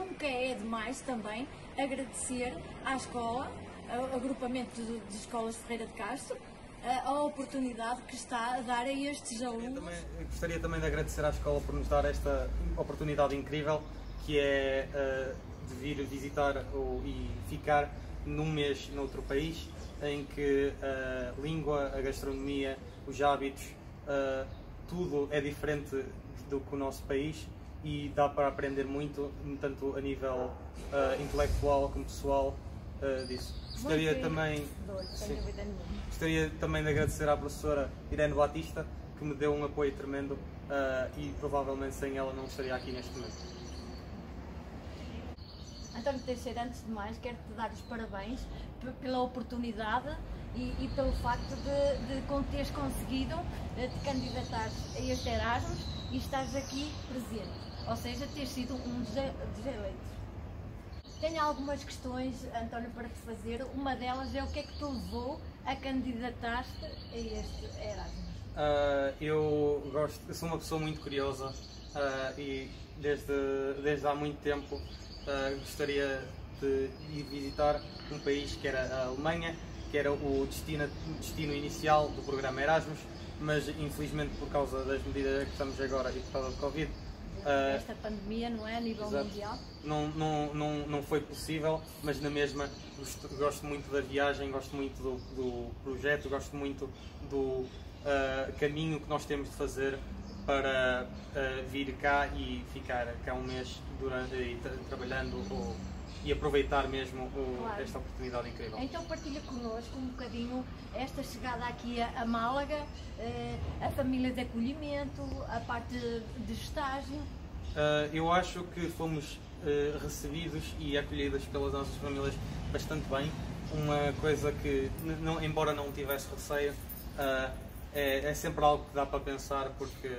nunca é demais também agradecer à escola, ao agrupamento de, de escolas de Ferreira de Castro, a, oportunidade que está a dar a estes Eu alunos. também, eu gostaria também de agradecer à escola por nos dar esta oportunidade incrível que é eh, de vir visitar o- e ficar num mês noutro país em que a língua, a gastronomia, os hábitos, eh, tudo é diferente do que o nosso país e dá para aprender muito, tanto a nível eh, intelectual como pessoal eh, disso. Gostaria Muito também sim. Gostaria também de agradecer à professora Irene Batista, que me deu um apoio tremendo ah, e provavelmente sem ela não estaria aqui neste momento. António Teixeira, antes de mais, quero-te dar os parabéns pela oportunidade e, e pelo facto de, de teres conseguido eh, te candidatar a este Erasmus e estares aqui presente, ou seja, teres sido um dos, eleitos. Tenho algumas questões, António, para te fazer. Uma delas é o que é que te levou a candidatar-te a este Erasmus? Ah, eu gosto, eu sou uma pessoa muito curiosa ah, e desde, desde há muito tempo ah, gostaria de ir visitar um país que era a Alemanha, que era o destino, o destino inicial do programa Erasmus, mas infelizmente por causa das medidas que estamos agora e por causa do Covid, Esta pandemia, não é? A nível Exato. mundial. não, não, não, não foi possível, mas na mesma gosto, gosto muito da viagem, gosto muito do, do projeto, gosto muito do ah, caminho que nós temos de fazer para ah, vir cá e ficar cá um mês durante, e tra- trabalhando ou- e aproveitar mesmo o- Claro. esta oportunidade incrível. Então partilha connosco um bocadinho esta chegada aqui a, Málaga, eh, a família de acolhimento, a parte de estágio. Uh, eu acho que fomos uh, recebidos e acolhidos pelas nossas famílias bastante bem. Uma coisa que, não, embora não tivesse receio, é, é sempre algo que dá para pensar porque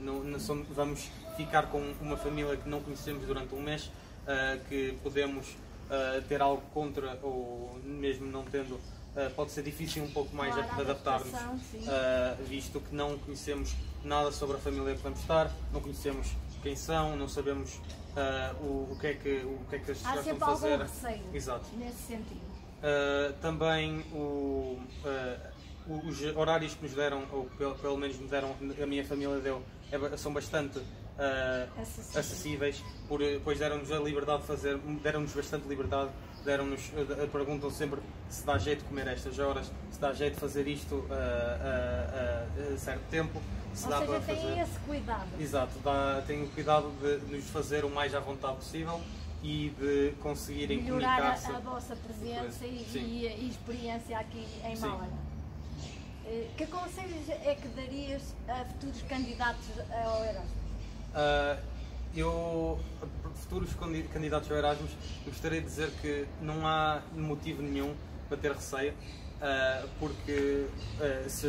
não, não somos- vamos ficar com uma família que não conhecemos durante um mês, que podemos uh, ter algo contra ou mesmo não tendo. uh, pode ser difícil um pouco mais Claro, a de adaptar-nos, adaptação, sim. uh, visto que não conhecemos nada sobre a família que vamos estar, não conhecemos quem são, não sabemos uh, o, o que é que, o que é que as Há pessoas estão sempre a algum fazer. receio Exato. nesse sentido. Também o, os horários que nos deram, ou pelo, pelo menos me deram, a minha família deu, é são bastante uh, Acessíveis. acessíveis, por, pois deram-nos a liberdade de fazer, deram-nos bastante liberdade, deram-nos, uh, perguntam sempre se dá jeito de comer estas horas, se dá jeito de fazer isto uh, a, certo tempo, se Ou dá seja, para tem fazer. esse cuidado. Exato, dá, tenho cuidado de nos fazer o mais à vontade possível e de conseguirem Melhorar a, a vossa presença e, e- e experiência aqui em Sim. Málaga. Eh, Que conselhos é que darias a futuros candidatos ao Erasmus? Ah, eu, futuros candi- candidatos ao Erasmus, gostaria de dizer que não há motivo nenhum para ter receio, ah, porque ah, se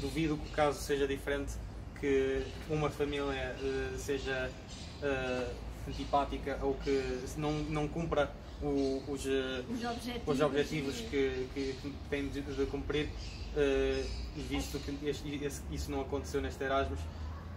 duvido que o caso seja diferente, que uma família seja antipática ou que não, não cumpra o- os, Os objetivos. os objetivos que, que, que têm de, de cumprir, visto que este- esse- isso não aconteceu neste Erasmus.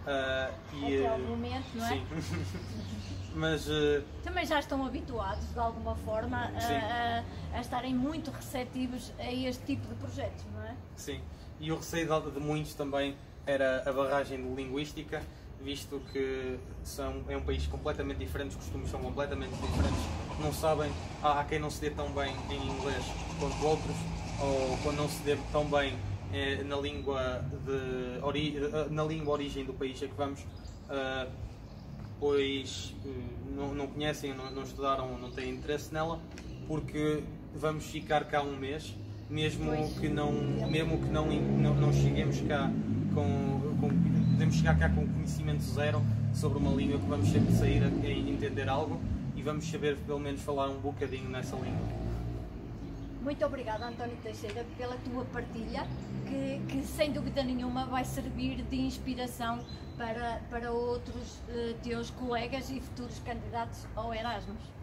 Eh, e, Até ao eh, momento, não é? Sim. Mas eh, Também já estão habituados, de alguma forma, a, a- a estarem muito receptivos a este tipo de projetos, não é? sim. E o receio de, de muitos também era a barragem linguística, visto que são, é um país completamente diferente, os costumes são completamente diferentes. Não sabem, há, há quem não se dê tão bem em inglês quanto outros, ou quando não se dê tão bem eh, na, língua de, ori, eh, na língua origem do país a que vamos, ah, pois eh, não, não conhecem, não, não estudaram, não têm interesse nela, porque vamos ficar cá um mês, mesmo que não, mesmo que não, não, não cheguemos cá com, com podemos chegar cá com conhecimento zero sobre uma língua que vamos sempre sair a, a entender algo e vamos saber pelo menos falar um bocadinho nessa língua. Muito obrigada, António Teixeira, pela tua partilha, que, que sem dúvida nenhuma vai servir de inspiração para, para outros eh, teus colegas e futuros candidatos ao Erasmus.